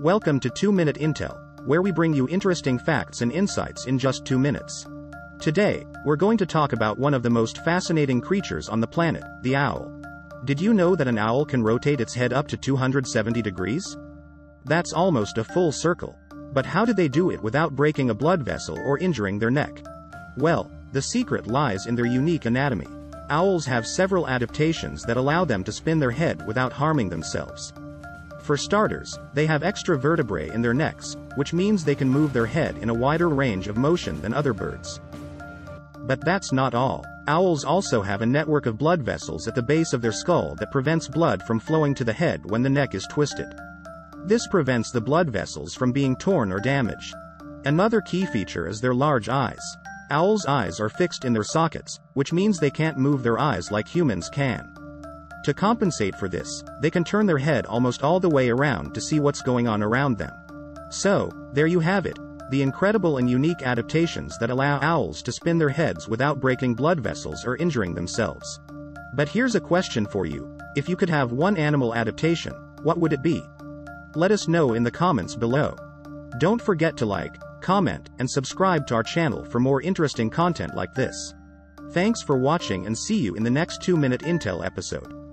Welcome to 2 Minute Intel, where we bring you interesting facts and insights in just 2 minutes. Today, we're going to talk about one of the most fascinating creatures on the planet, the owl. Did you know that an owl can rotate its head up to 270 degrees? That's almost a full circle. But how did they do it without breaking a blood vessel or injuring their neck? Well, the secret lies in their unique anatomy. Owls have several adaptations that allow them to spin their head without harming themselves. For starters, they have extra vertebrae in their necks, which means they can move their head in a wider range of motion than other birds. But that's not all. Owls also have a network of blood vessels at the base of their skull that prevents blood from flowing to the head when the neck is twisted. This prevents the blood vessels from being torn or damaged. Another key feature is their large eyes. Owls' eyes are fixed in their sockets, which means they can't move their eyes like humans can. To compensate for this, they can turn their head almost all the way around to see what's going on around them. So, there you have it, the incredible and unique adaptations that allow owls to spin their heads without breaking blood vessels or injuring themselves. But here's a question for you. If you could have one animal adaptation, what would it be? Let us know in the comments below. Don't forget to like, comment, and subscribe to our channel for more interesting content like this. Thanks for watching and see you in the next 2 Minute Intel episode.